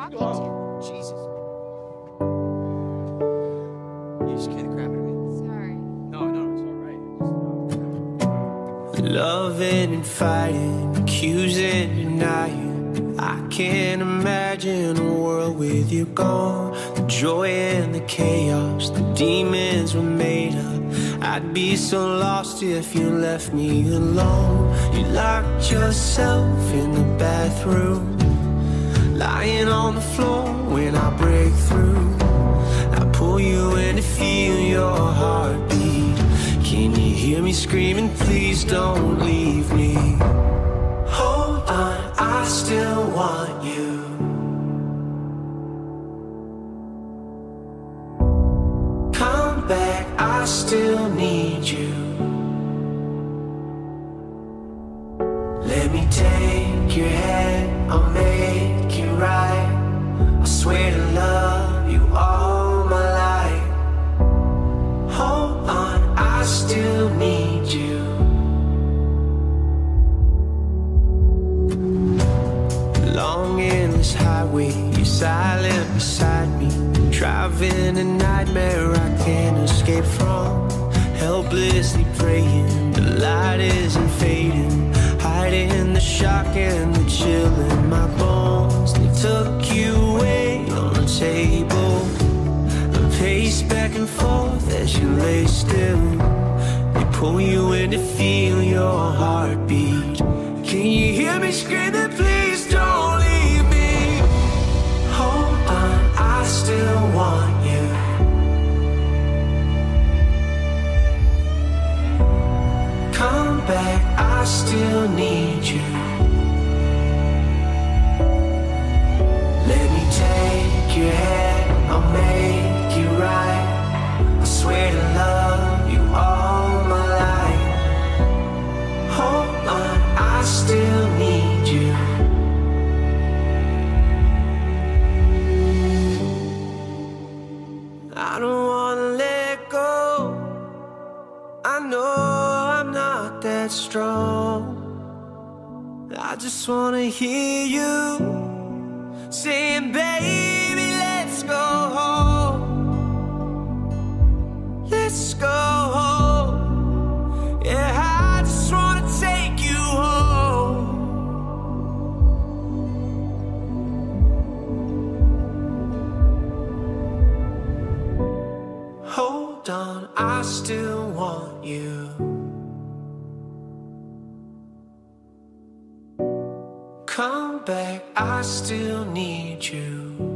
talking to you. Jesus. You just scared the crap out of me. Sorry. No, no, it's all right. Loving and fighting, accusing, denying. I can't imagine a world with you gone. The joy and the chaos, the demons were made up. I'd be so lost if you left me alone. You locked yourself in the bathroom lying on the floor when I break through. I pull you in to feel your heartbeat. Can you hear me screaming? Please don't leave me. Oh, Hold on, I still want you. Come back, I still need you. Let me take Still need you. Long endless highway, you're silent beside me. Driving a nightmare I can't escape from. Helplessly praying, the light isn't pull you in to feel your heartbeat. Can you hear me screaming? Please don't leave me. Hold on, I still want you. Come back, I still need you. That strong. I just wanna hear you saying, baby, let's go home. Let's go home. Yeah, I just wanna take you home. Hold on, I still want you. Come back, I still need you.